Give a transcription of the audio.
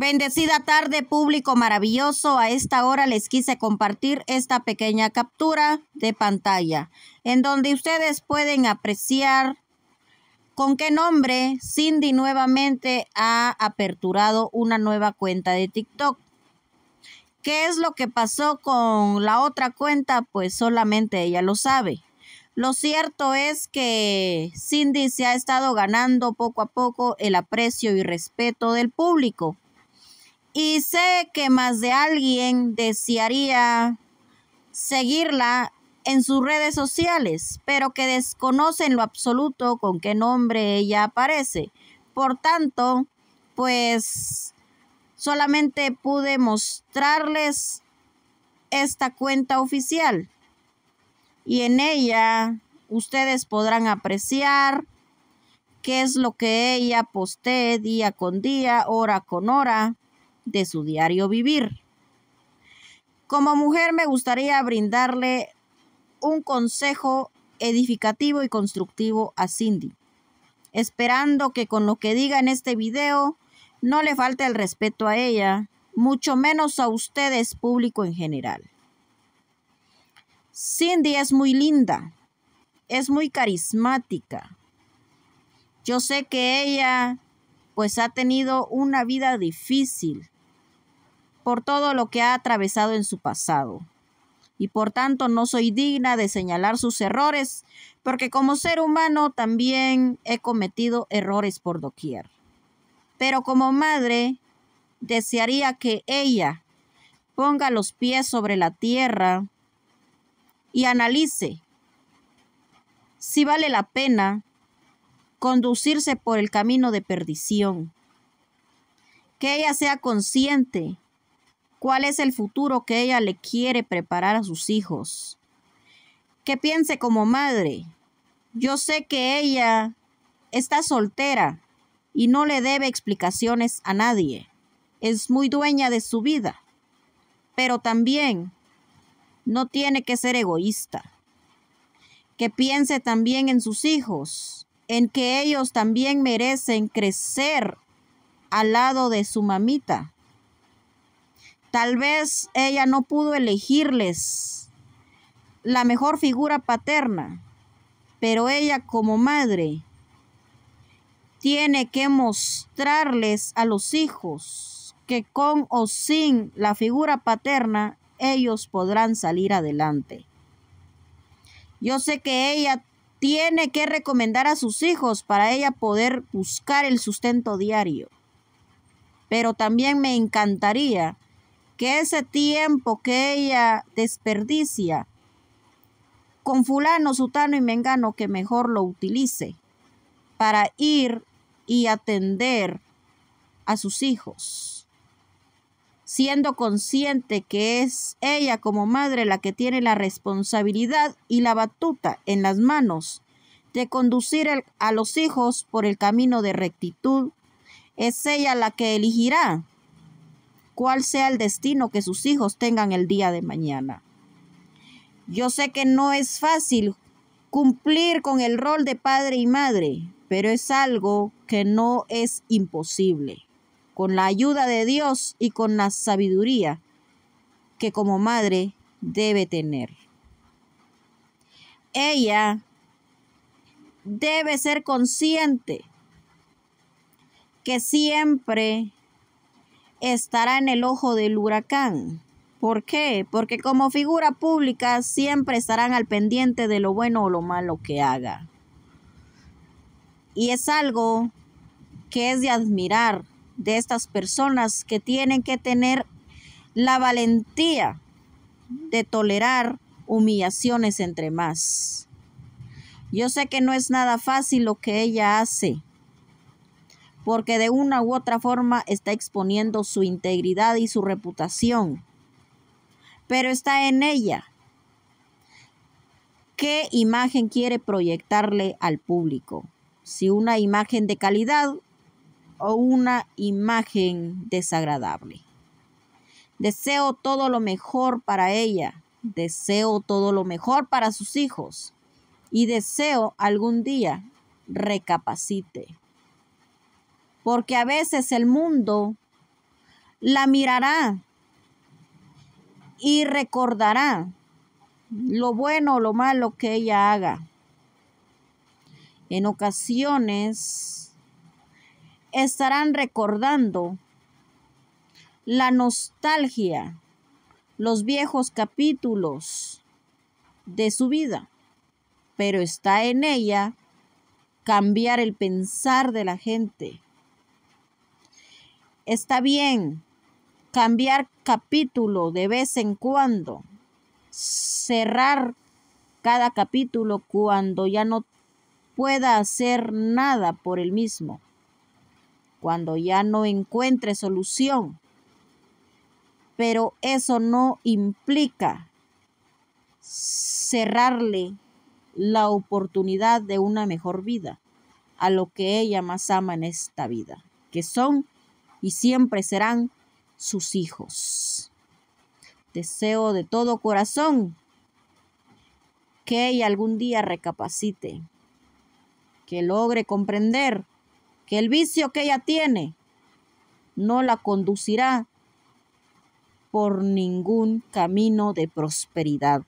Bendecida tarde, público maravilloso. A esta hora les quise compartir esta pequeña captura de pantalla, en donde ustedes pueden apreciar con qué nombre Cindy nuevamente ha aperturado una nueva cuenta de TikTok. ¿Qué es lo que pasó con la otra cuenta? Pues solamente ella lo sabe. Lo cierto es que Cindy se ha estado ganando poco a poco el aprecio y respeto del público. Y sé que más de alguien desearía seguirla en sus redes sociales, pero que desconocen lo absoluto con qué nombre ella aparece. Por tanto, pues solamente pude mostrarles esta cuenta oficial y en ella ustedes podrán apreciar qué es lo que ella posee día con día, hora con hora de su diario vivir. Como mujer me gustaría brindarle un consejo edificativo y constructivo a Cindy, esperando que con lo que diga en este video no le falte el respeto a ella, mucho menos a ustedes público en general. Cindy es muy linda, es muy carismática. Yo sé que ella pues ha tenido una vida difícil por todo lo que ha atravesado en su pasado. Y por tanto no soy digna de señalar sus errores, porque como ser humano también he cometido errores por doquier. Pero como madre, desearía que ella ponga los pies sobre la tierra y analice si vale la pena conducirse por el camino de perdición. Que ella sea consciente cuál es el futuro que ella le quiere preparar a sus hijos. Que piense como madre. Yo sé que ella está soltera y no le debe explicaciones a nadie. Es muy dueña de su vida. Pero también no tiene que ser egoísta. Que piense también en sus hijos, en que ellos también merecen crecer al lado de su mamita. Tal vez ella no pudo elegirles la mejor figura paterna, pero ella como madre tiene que mostrarles a los hijos que con o sin la figura paterna ellos podrán salir adelante. Yo sé que ella tiene que recomendar a sus hijos para ella poder buscar el sustento diario. Pero también me encantaría que ese tiempo que ella desperdicia con fulano, sutano y mengano que mejor lo utilice para ir y atender a sus hijos siendo consciente que es ella como madre la que tiene la responsabilidad y la batuta en las manos de conducir a los hijos por el camino de rectitud, es ella la que elegirá cuál sea el destino que sus hijos tengan el día de mañana. Yo sé que no es fácil cumplir con el rol de padre y madre, pero es algo que no es imposible con la ayuda de Dios y con la sabiduría que como madre debe tener. Ella debe ser consciente que siempre estará en el ojo del huracán. ¿Por qué? Porque como figura pública siempre estarán al pendiente de lo bueno o lo malo que haga. Y es algo que es de admirar de estas personas que tienen que tener la valentía de tolerar humillaciones entre más. Yo sé que no es nada fácil lo que ella hace, porque de una u otra forma está exponiendo su integridad y su reputación, pero está en ella. ¿Qué imagen quiere proyectarle al público? Si una imagen de calidad o una imagen desagradable. Deseo todo lo mejor para ella, deseo todo lo mejor para sus hijos y deseo algún día recapacite. Porque a veces el mundo la mirará y recordará lo bueno o lo malo que ella haga. En ocasiones estarán recordando la nostalgia, los viejos capítulos de su vida, pero está en ella cambiar el pensar de la gente. Está bien cambiar capítulo de vez en cuando, cerrar cada capítulo cuando ya no pueda hacer nada por el mismo, cuando ya no encuentre solución. Pero eso no implica cerrarle la oportunidad de una mejor vida a lo que ella más ama en esta vida, que son y siempre serán sus hijos. Deseo de todo corazón que ella algún día recapacite, que logre comprender que el vicio que ella tiene no la conducirá por ningún camino de prosperidad.